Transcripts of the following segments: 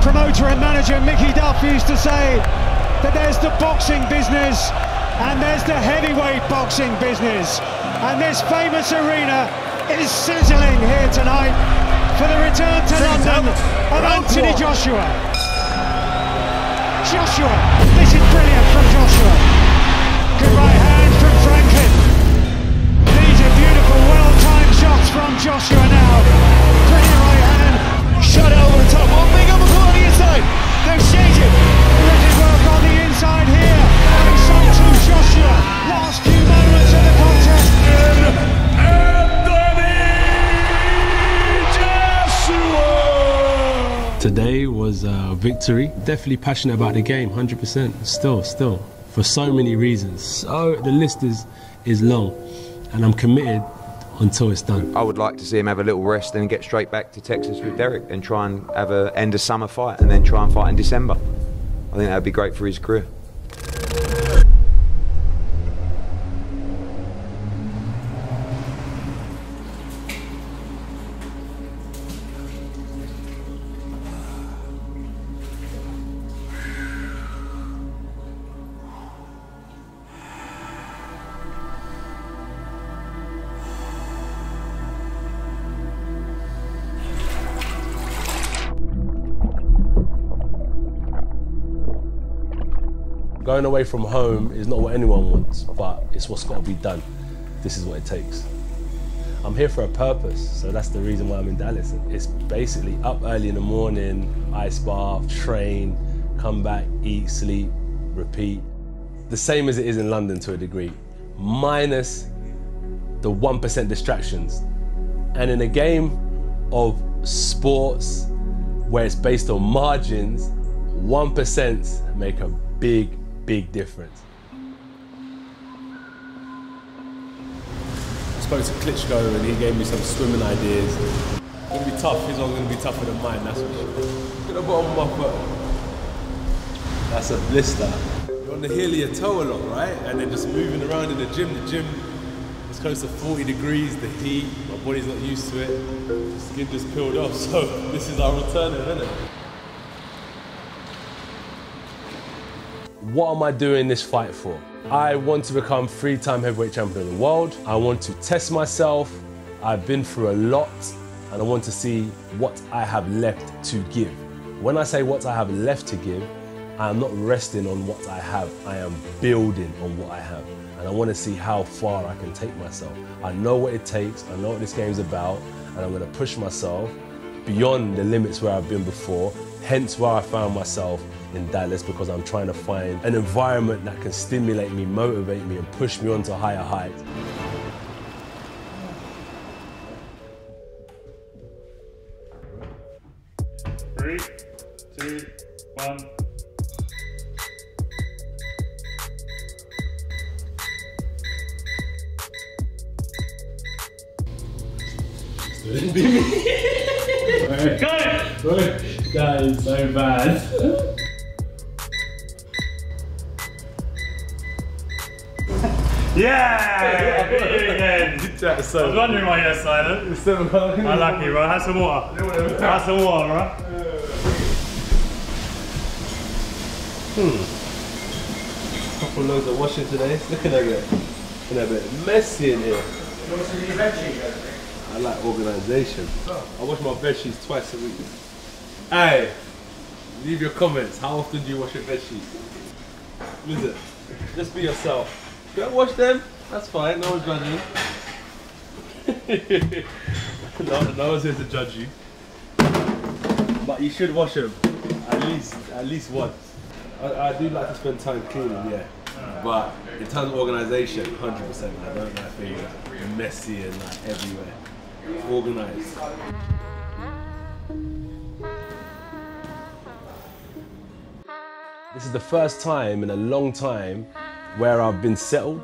promoter and manager Mickey Duff used to say that there's the boxing business and there's the heavyweight boxing business. And this famous arena is sizzling here tonight for the return to London of Anthony Joshua. Joshua, this is brilliant from Joshua. Good right hand from Franklin. These are beautiful, well-timed shots from Joshua now. Today was a victory. Definitely passionate about the game, 100%. Still, still, for so many reasons. So the list is is long, and I'm committed until it's done. I would like to see him have a little rest and get straight back to Texas with Derrick and try and have a end of summer fight and then try and fight in December. I think that'd be great for his career. Going away from home is not what anyone wants, but it's what's got to be done. This is what it takes. I'm here for a purpose, so that's the reason why I'm in Dallas. It's basically up early in the morning, ice bath, train, come back, eat, sleep, repeat. The same as it is in London to a degree, minus the 1% distractions. And in a game of sports where it's based on margins, 1% make a big, big difference. I spoke to Klitschko and he gave me some swimming ideas. It's gonna be tough, his one's gonna be tougher than mine, that's for sure. Look at the bottom of my foot. That's a blister. You're on the heel of your toe a lot, right? And then just moving around in the gym. The gym is close to 40 degrees, the heat, my body's not used to it. The skin just peeled off, so this is our alternative, isn't it? What am I doing this fight for? I want to become three-time heavyweight champion of the world. I want to test myself. I've been through a lot and I want to see what I have left to give. When I say what I have left to give, I am not resting on what I have. I am building on what I have. And I want to see how far I can take myself. I know what it takes. I know what this game's about. And I'm going to push myself beyond the limits where I've been before. Hence where I found myself in Dallas because I'm trying to find an environment that can stimulate me, motivate me, and push me on to higher heights. Three, two, one. Got it! That is so bad. Yeah! Again. I was wondering why you're silent. I'm lucky, bro. Have some water. Have some water, bro. Hmm. Couple loads of washing today. It's looking a bit, looking a bit messy in here. I like organisation. I wash my bed sheets twice a week. Hey, leave your comments. How often do you wash your bed sheets? Listen, just be yourself. Don't wash them. That's fine. No one's judging. no, no one's here to judge you. But you should wash them at least at least once. I, I do like to spend time cleaning, yeah. But in terms of organisation, 100%. I don't like things messy and like everywhere. Organised. This is the first time in a long time where I've been settled,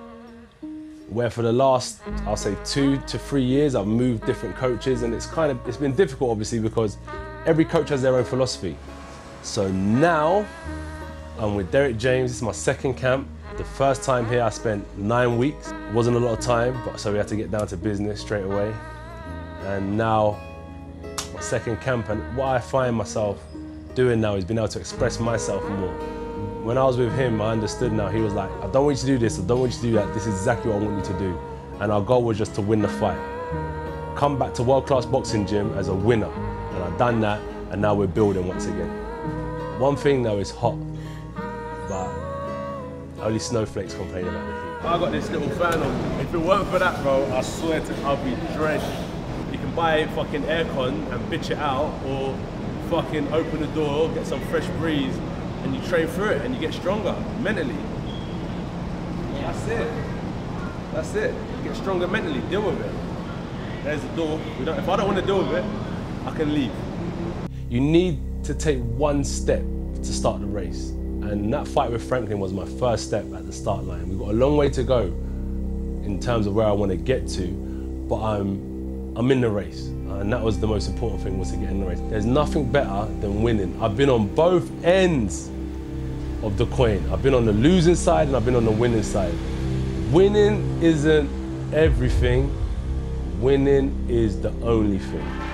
where for the last, I'll say two to three years, I've moved different coaches and it's kind of, it's been difficult obviously because every coach has their own philosophy. So now I'm with Derrick James, is my second camp. The first time here I spent nine weeks. Wasn't a lot of time, but so we had to get down to business straight away. And now my second camp and what I find myself doing now is being able to express myself more. When I was with him, I understood now. He was like, I don't want you to do this, I don't want you to do that. This is exactly what I want you to do. And our goal was just to win the fight. Come back to world class boxing gym as a winner. And I've done that, and now we're building once again. One thing though is hot, but only snowflakes complain about the heat. I got this little fan on. If it weren't for that, bro, I swear to I'll be drenched. You can buy a fucking aircon and bitch it out, or fucking open the door, get some fresh breeze, and you train through it, and you get stronger mentally. That's it. That's it. You get stronger mentally. Deal with it. There's the door. If I don't want to deal with it, I can leave. You need to take one step to start the race. And that fight with Franklin was my first step at the start line. We've got a long way to go in terms of where I want to get to, but I'm, I'm in the race. And that was the most important thing was to get in the race. There's nothing better than winning. I've been on both ends of the coin. I've been on the losing side and I've been on the winning side. Winning isn't everything. Winning is the only thing.